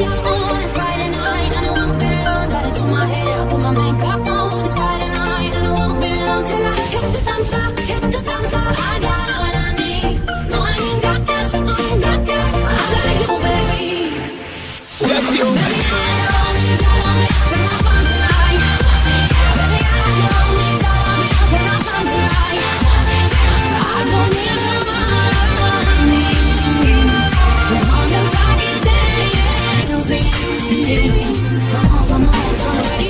you. baby. Come on, come on, come on.